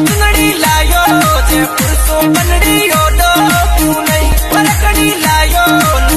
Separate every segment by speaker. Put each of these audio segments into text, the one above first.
Speaker 1: अंगड़ी लायो, जयपुर तो मनड़ी ओडो क्यों नहीं पलकड़ी लायो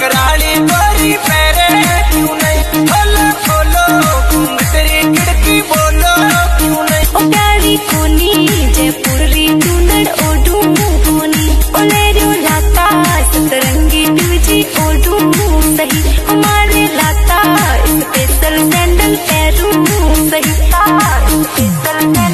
Speaker 1: कराली बारी पैरे। क्यों नहीं बोलो बोलो घूमतरी खिड़की बोलो। क्यों नहीं
Speaker 2: ओ गाड़ी कोनी, जयपुर री टूनड़ ओडू कोनी। ओलेरियो लाता, सतरंगी दूजी ओडू सही। हमारे लाता स्पेशल सैंडल पैरू सही। Special sandal